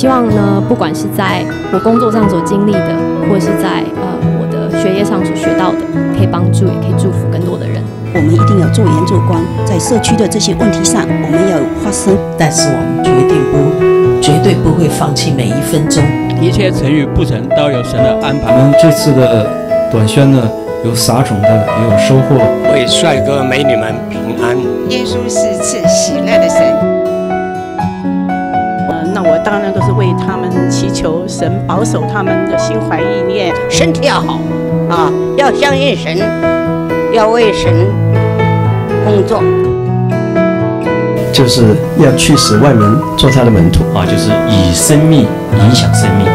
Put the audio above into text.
我希望呢，不管是在我工作上所经历的，或是在呃我的学业上所学到的，可以帮助，也可以祝福更多的人。我们一定要做盐做光，在社区的这些问题上，我们要发声。但是我们决定不，绝对不会放弃每一分钟。一切成与不成，都有神的安排。我们这次的短宣呢，有撒种的，也有收获。为帅哥美女们平安。耶稣是赐喜乐的神。我当然都是为他们祈求神保守他们的心怀意念，身体要好啊，要相信神，要为神工作。就是要去使万民做他的门徒啊，就是以生命影响生命。